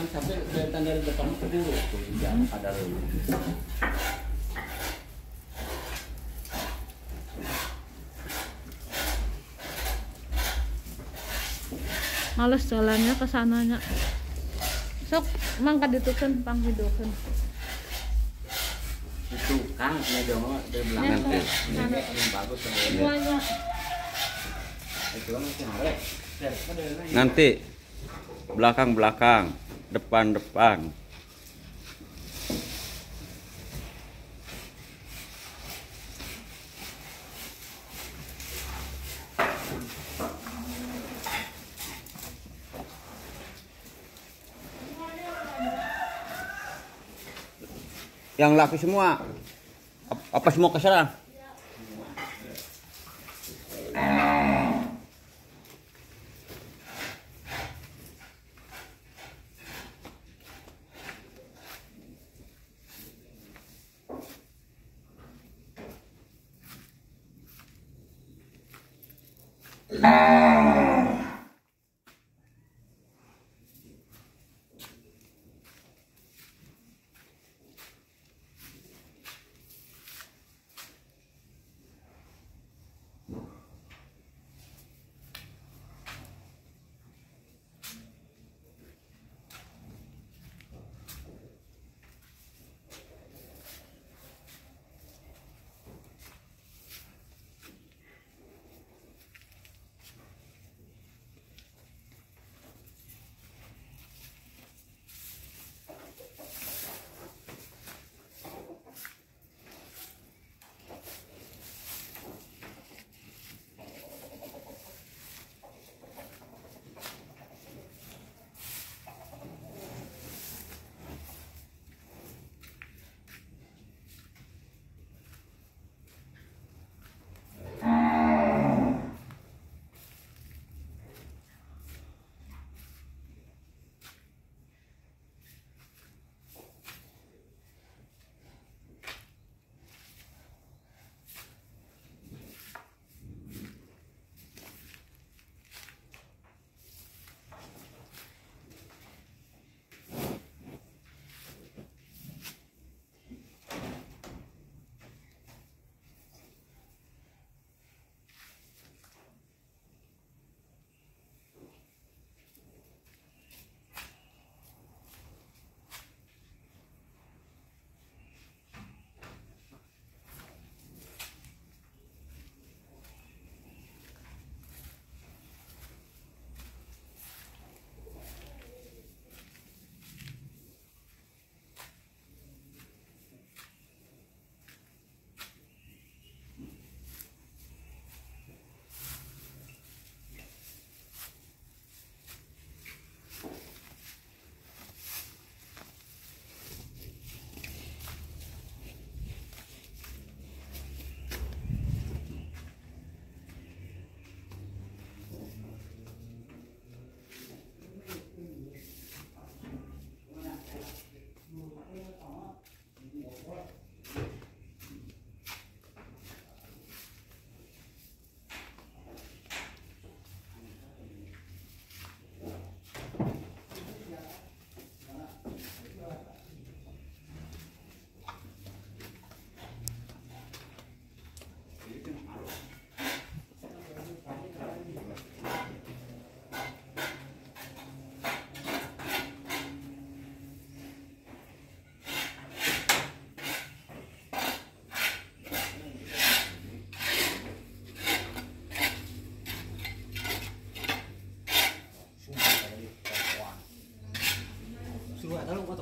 kan sampai kelihatan dari depan ke dulu tuh jangan ada dulu males jalannya ke sananya sok mangka ditukeun pang hidukeun itu kang ini dong di belakang Ini, yang bagus semuanya kan. Nanti belakang belakang, depan depan. Yang laki semua. Ap- Apa semua ke Ah.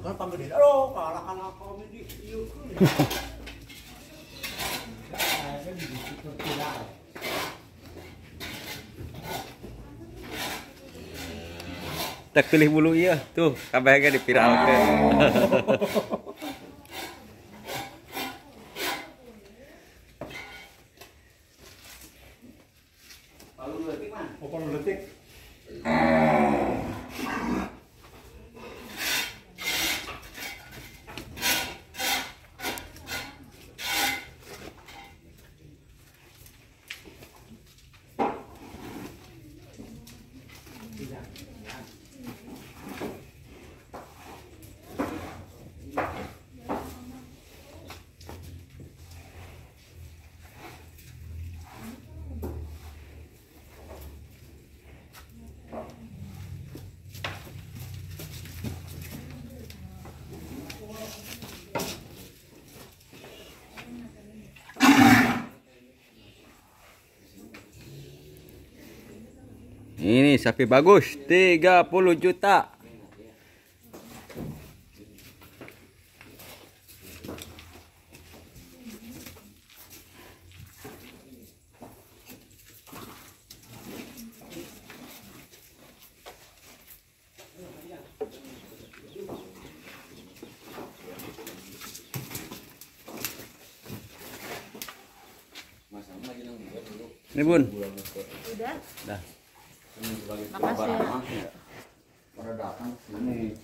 Kan panggil oh, kalah kalah komedi, yuk. Tak pilih bulu iya tu, kabeh kan dipiralkan. Ini sapi bagus, 30 juta. Ini bun. Bulan Oktober. Udah. Dah. Ini sebagai Makasih ya. Pada datang sini.